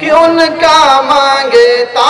कि उनका माँगता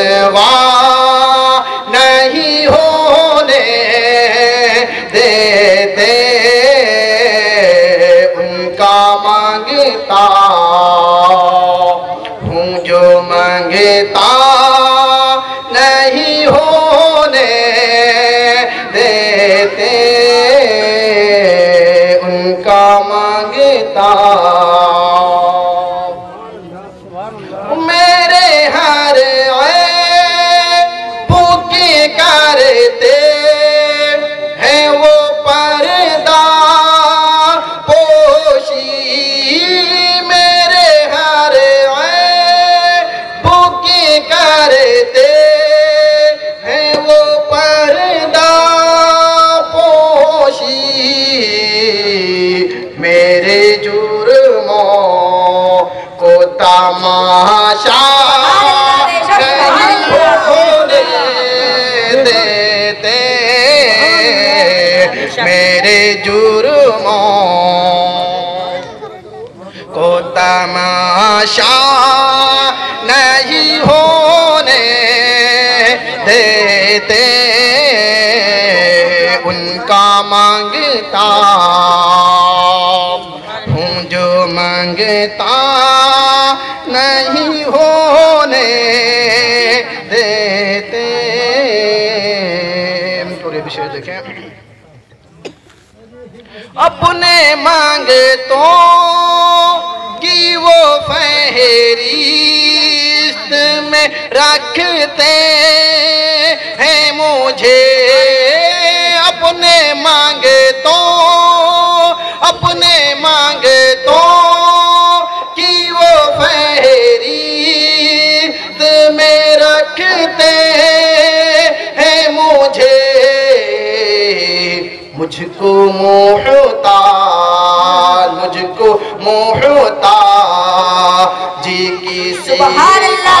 रुसवा नहीं होने देते। उनका माँगता हूँ जो माँगता नहीं होने देते। उनका माँगता मेरे जुर्मों को तमाशा नहीं होने देते। उनका माँगता हूँ जो माँगता नहीं होने अपने मांगे तो कि वो फहरीस्त में रखते हैं मुझे। मुझको मोहता मुझको मोहता। जी की सुभान अल्लाह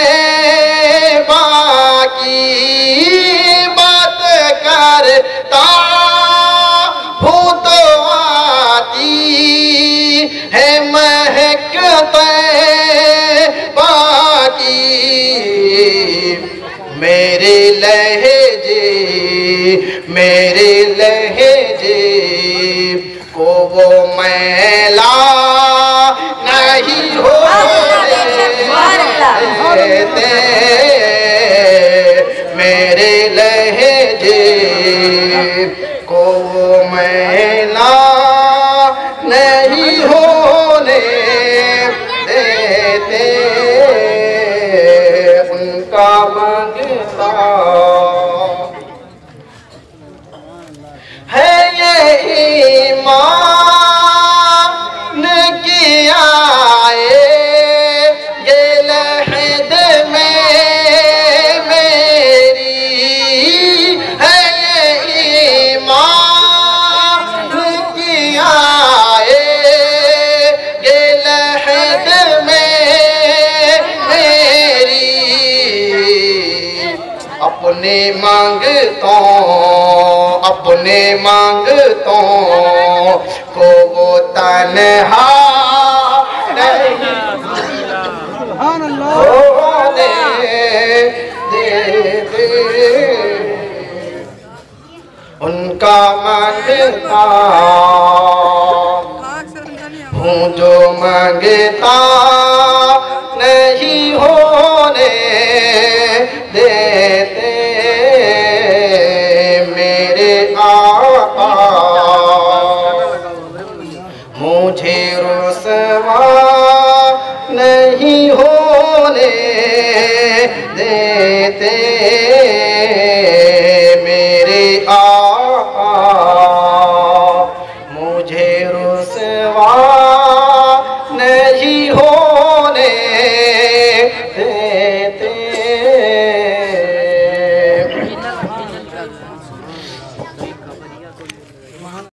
मेरे लहजे को वो मैला नहीं हो देते मेरे लहजे को वो मैला नहीं होने देते। उनका माँगता ईमान की आए, ये लहद मेरी है ईमान की में मेरी। अपने माँगता अपने मांग मांगतों को वो तनहा उनका मांगता हूँ जो मांगता नहीं होने देते